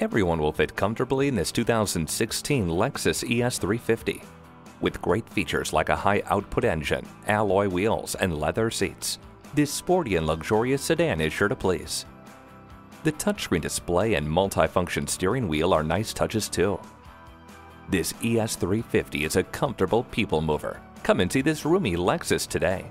Everyone will fit comfortably in this 2016 Lexus ES350. With great features like a high output engine, alloy wheels, and leather seats, this sporty and luxurious sedan is sure to please. The touchscreen display and multi-function steering wheel are nice touches too. This ES350 is a comfortable people mover. Come and see this roomy Lexus today.